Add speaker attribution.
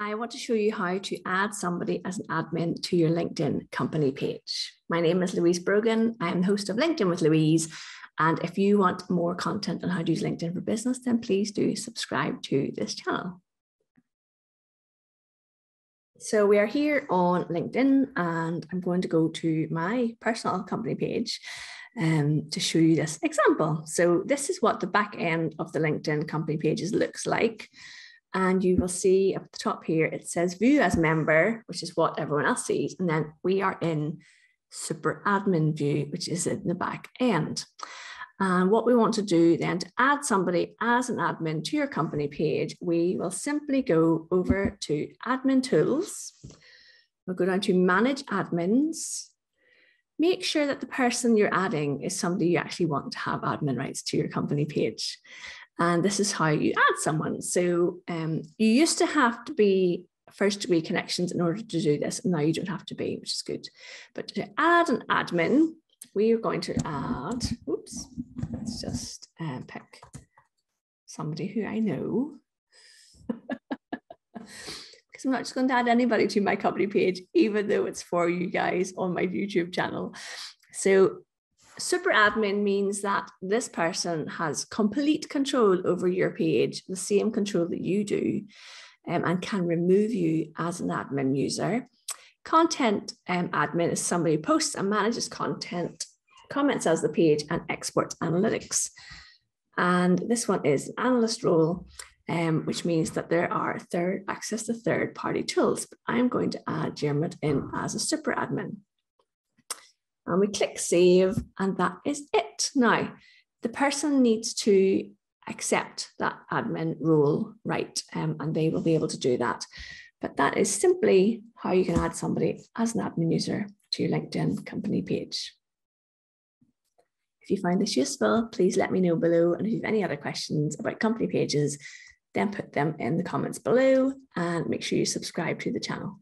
Speaker 1: I want to show you how to add somebody as an admin to your LinkedIn company page. My name is Louise Brogan. I am the host of LinkedIn with Louise. And if you want more content on how to use LinkedIn for business, then please do subscribe to this channel. So we are here on LinkedIn and I'm going to go to my personal company page um, to show you this example. So this is what the back end of the LinkedIn company pages looks like. And you will see up at the top here, it says view as member, which is what everyone else sees. And then we are in super admin view, which is in the back end. And what we want to do then to add somebody as an admin to your company page, we will simply go over to admin tools. We'll go down to manage admins. Make sure that the person you're adding is somebody you actually want to have admin rights to your company page. And this is how you add someone. So um, you used to have to be first degree connections in order to do this. And now you don't have to be, which is good. But to add an admin, we are going to add, oops, let's just uh, pick somebody who I know. Because I'm not just going to add anybody to my company page, even though it's for you guys on my YouTube channel. So super admin means that this person has complete control over your page, the same control that you do, um, and can remove you as an admin user. Content um, admin is somebody who posts and manages content, comments as the page, and exports analytics. And this one is an analyst role, um, which means that there are third access to third party tools. I'm going to add Dermot in as a super admin and we click save and that is it. Now, the person needs to accept that admin role right um, and they will be able to do that. But that is simply how you can add somebody as an admin user to your LinkedIn company page. If you find this useful, please let me know below. And if you have any other questions about company pages, then put them in the comments below and make sure you subscribe to the channel.